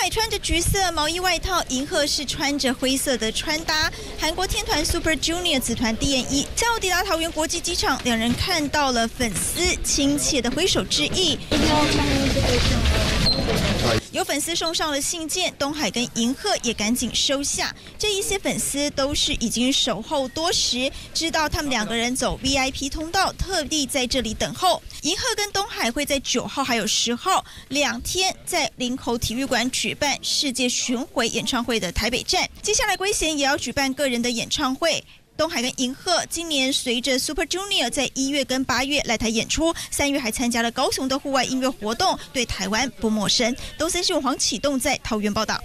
海穿着橘色毛衣外套，银赫是穿着灰色的穿搭。韩国天团 Super Junior 子团 D.N.E 下午抵达桃园国际机场，两人看到了粉丝，亲切的挥手致意。有粉丝送上了信件，东海跟银赫也赶紧收下。这一些粉丝都是已经守候多时，知道他们两个人走 VIP 通道，特地在这里等候。银赫跟东海会在九号还有十号两天在林口体育馆举办世界巡回演唱会的台北站，接下来圭贤也要举办个人的演唱会。东海跟银赫今年随着 Super Junior 在一月跟八月来台演出，三月还参加了高雄的户外音乐活动，对台湾不陌生。东森新闻黄启栋在桃园报道。